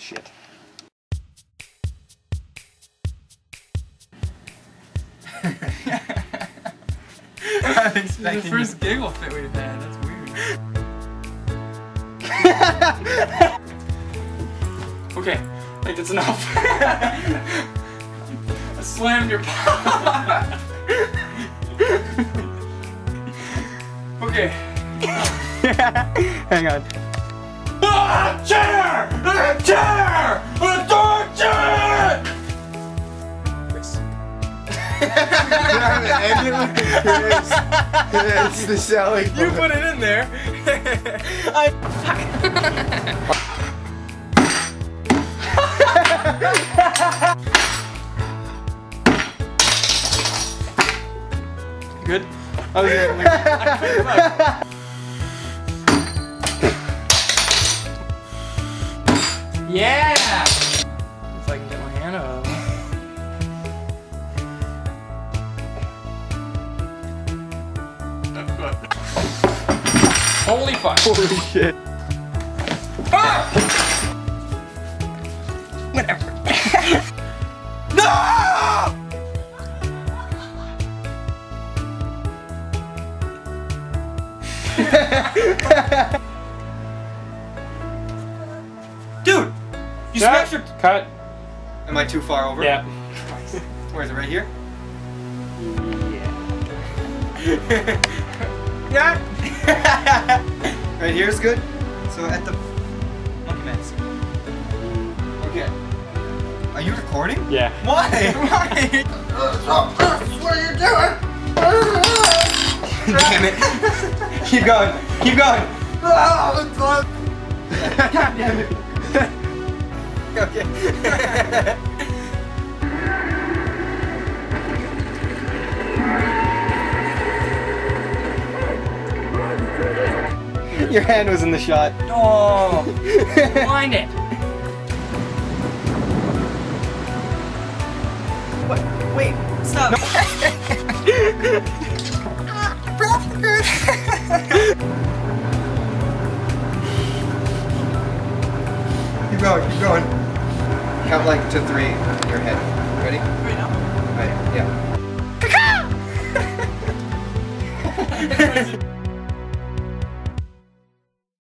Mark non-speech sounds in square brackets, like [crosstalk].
Shit. [laughs] I'm The first giggle fit we've had. That's weird. [laughs] okay, I think that's enough. [laughs] I slammed your pot. okay. Hang on. Ah, chair! It's the selling You put it in there. I. [laughs] Good. Oh, I was gonna, I him. Yeah! Holy fuck. Holy shit. Ah! Whatever. [laughs] no! [laughs] Dude! You smashed your. Cut. Am I too far over? Yeah. [laughs] Where is it? Right here? Yeah. [laughs] right here is good. So at the monkey mask. Okay. Are you recording? Yeah. Why? [laughs] Why? what are you doing? Damn it. Keep going. Keep going. God [laughs] damn it. okay. [laughs] Your hand was in the shot. Oh, [laughs] wind it. What? Wait. Stop. [laughs] keep going. Keep going. Count like to three in your head. Ready? Right now. Right. Yeah.